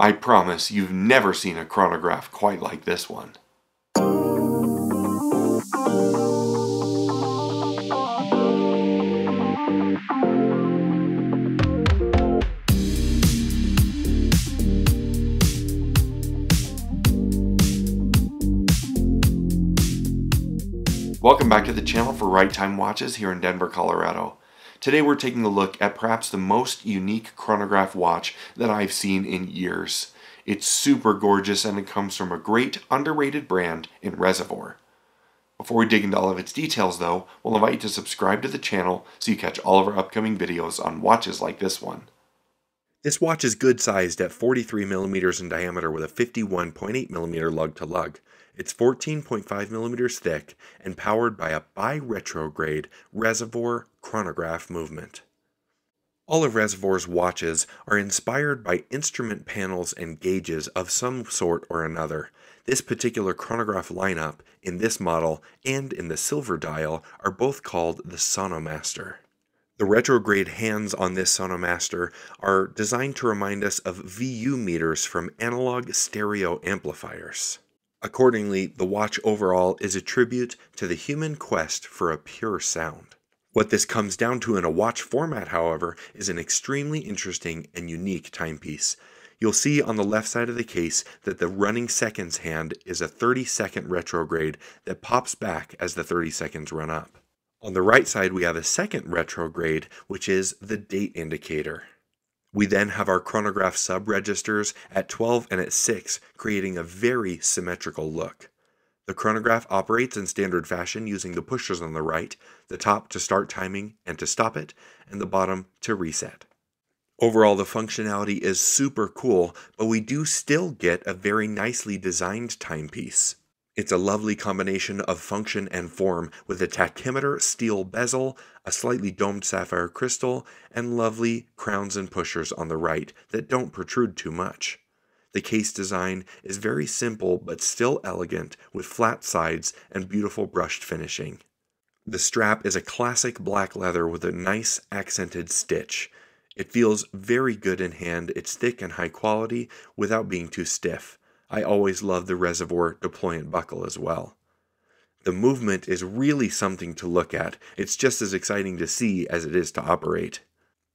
I promise you've never seen a chronograph quite like this one. Welcome back to the channel for Right Time Watches here in Denver, Colorado. Today we're taking a look at perhaps the most unique chronograph watch that I've seen in years. It's super gorgeous and it comes from a great underrated brand in Reservoir. Before we dig into all of its details though, we'll invite you to subscribe to the channel so you catch all of our upcoming videos on watches like this one. This watch is good sized at 43 millimeters in diameter with a 51.8 millimeter lug to lug. It's 14.5 millimeters thick and powered by a bi-retrograde reservoir chronograph movement. All of Reservoir's watches are inspired by instrument panels and gauges of some sort or another. This particular chronograph lineup in this model and in the silver dial are both called the Sonomaster. The retrograde hands on this Sonomaster are designed to remind us of VU meters from analog stereo amplifiers. Accordingly, the watch overall is a tribute to the human quest for a pure sound. What this comes down to in a watch format, however, is an extremely interesting and unique timepiece. You'll see on the left side of the case that the running seconds hand is a 30 second retrograde that pops back as the 30 seconds run up. On the right side, we have a second retrograde, which is the date indicator. We then have our chronograph sub-registers at 12 and at 6, creating a very symmetrical look. The chronograph operates in standard fashion using the pushers on the right, the top to start timing and to stop it, and the bottom to reset. Overall, the functionality is super cool, but we do still get a very nicely designed timepiece. It's a lovely combination of function and form with a tachymeter steel bezel, a slightly domed sapphire crystal, and lovely crowns and pushers on the right that don't protrude too much. The case design is very simple but still elegant with flat sides and beautiful brushed finishing. The strap is a classic black leather with a nice accented stitch. It feels very good in hand, it's thick and high quality without being too stiff. I always love the reservoir deployant buckle as well. The movement is really something to look at. It's just as exciting to see as it is to operate.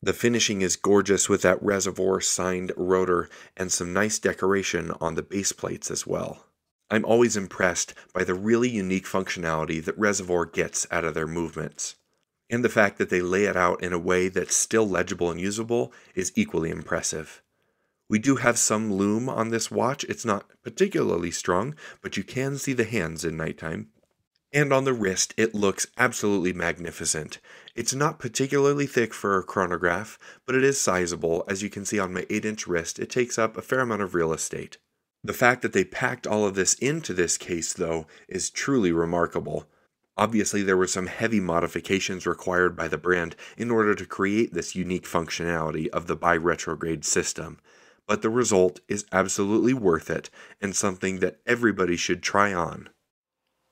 The finishing is gorgeous with that reservoir signed rotor and some nice decoration on the base plates as well. I'm always impressed by the really unique functionality that Reservoir gets out of their movements. And the fact that they lay it out in a way that's still legible and usable is equally impressive. We do have some lume on this watch. It's not particularly strong, but you can see the hands in nighttime. And on the wrist, it looks absolutely magnificent. It's not particularly thick for a chronograph, but it is sizable. As you can see on my 8 inch wrist, it takes up a fair amount of real estate. The fact that they packed all of this into this case, though, is truly remarkable. Obviously, there were some heavy modifications required by the brand in order to create this unique functionality of the bi-retrograde system but the result is absolutely worth it and something that everybody should try on.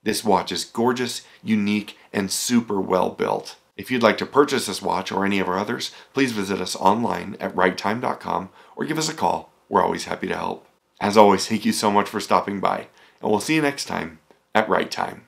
This watch is gorgeous, unique, and super well built. If you'd like to purchase this watch or any of our others, please visit us online at righttime.com or give us a call. We're always happy to help. As always, thank you so much for stopping by, and we'll see you next time at Right Time.